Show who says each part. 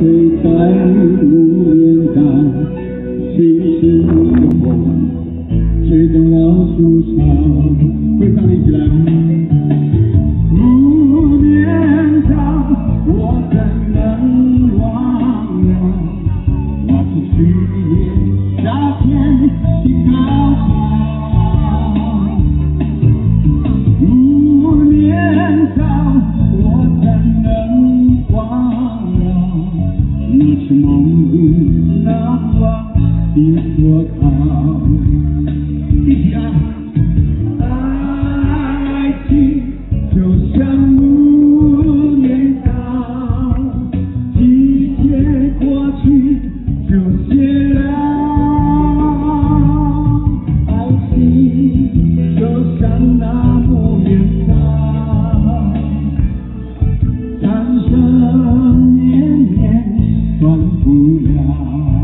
Speaker 1: 会在无言港，星星的风吹动老树梢。会唱的起来。无眠港，我怎能忘了那是去年夏天的那是梦里难忘的断不了。